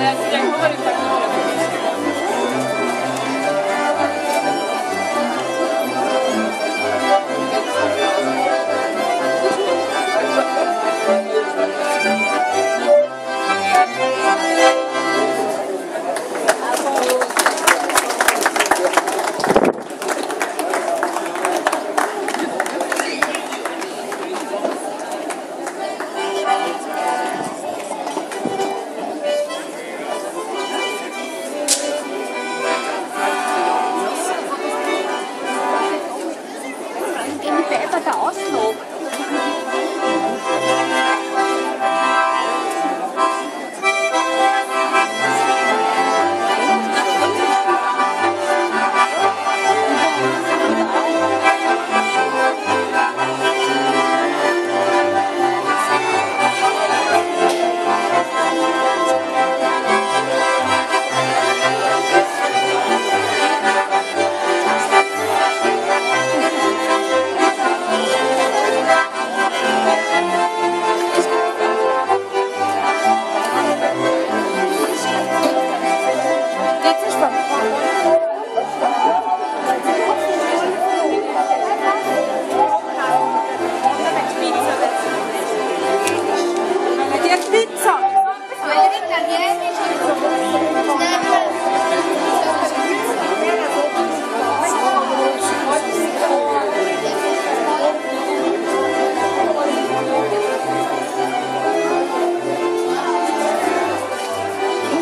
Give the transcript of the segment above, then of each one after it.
Stunde bleibt bereits weiter. Ich dachte,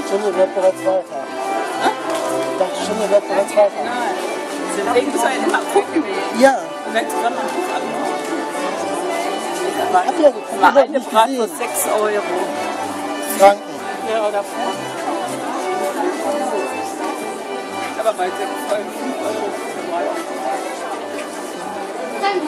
Stunde bleibt bereits weiter. Nein. Deswegen müssen wir ja immer gucken. Ja, Wenn zusammen am Buch ankommen. ich hab ja geguckt, War aber eine nicht Brat für gesehen. 6 Euro. Franken. Ja, oder Franken. Aber bei 6 Euro, 5 Euro, 3 Euro. Nein,